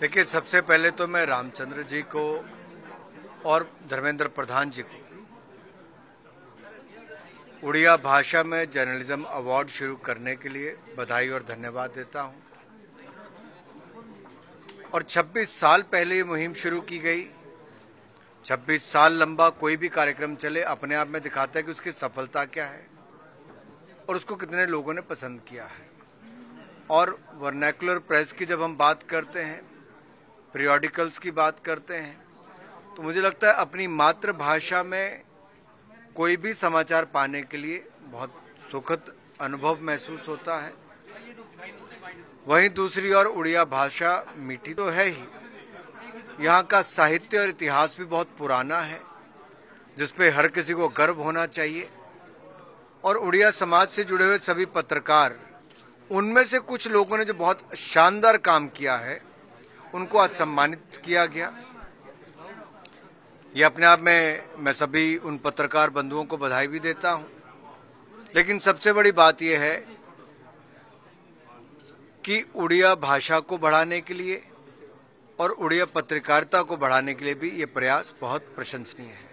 देखिए, सबसे पहले तो मैं रामचंद्र जी को और धर्मेंद्र प्रधान जी को उड़िया भाषा में जर्नलिज्म अवार्ड शुरू करने के लिए बधाई और धन्यवाद देता हूँ। और 26 साल पहले ये मुहिम शुरू की गई। 26 साल लंबा कोई भी कार्यक्रम चले, अपने आप में दिखाता है कि उसकी सफलता क्या है और उसको कितने लोगों ने पसंद किया है। और वर्नैकुलर प्रेस की जब हम बात करते हैं पीरियोडिकल्स की बात करते हैं तो मुझे लगता है अपनी मातृभाषा में कोई भी समाचार पाने के लिए बहुत सुखद अनुभव महसूस होता है। वहीं दूसरी ओर उड़िया भाषा मीठी तो है ही। यहाँ का साहित्य और इतिहास भी बहुत पुराना है जिसपे हर किसी को गर्व होना चाहिए। और उड़िया समाज से जुड़े हुए सभी पत्रकार, उनमें से कुछ लोगों ने जो बहुत शानदार काम किया है उनको आज सम्मानित किया गया। ये अपने आप में मैं सभी उन पत्रकार बंधुओं को बधाई भी देता हूँ। लेकिन सबसे बड़ी बात यह है कि उड़िया भाषा को बढ़ाने के लिए और उड़िया पत्रकारिता को बढ़ाने के लिए भी ये प्रयास बहुत प्रशंसनीय है।